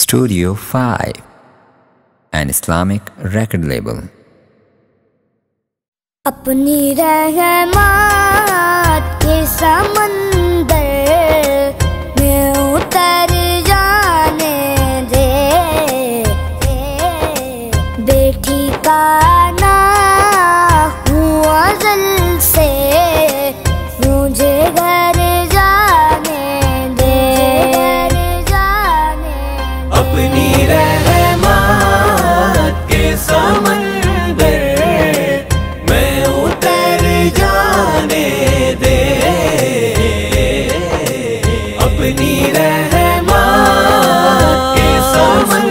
Studio 5, an Islamic record label. अपनी रहमत के रहमा के समन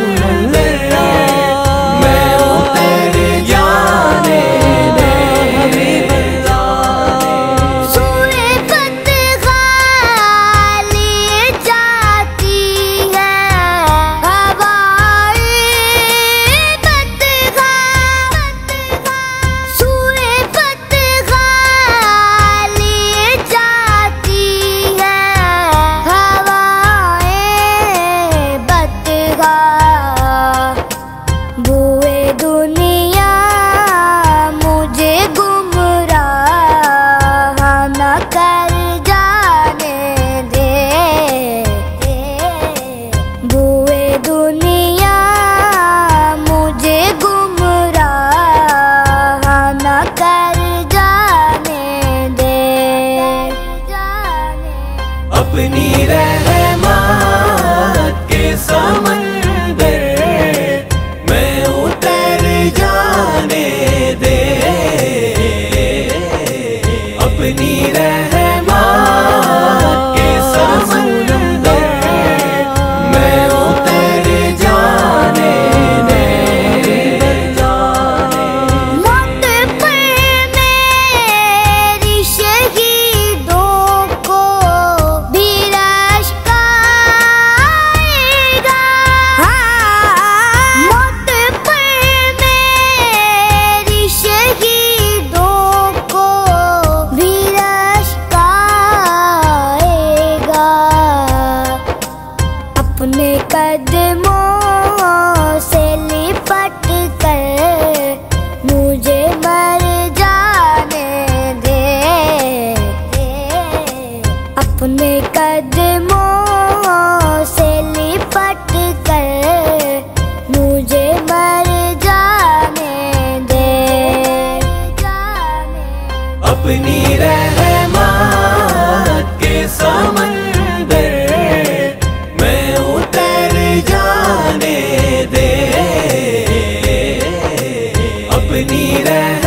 baby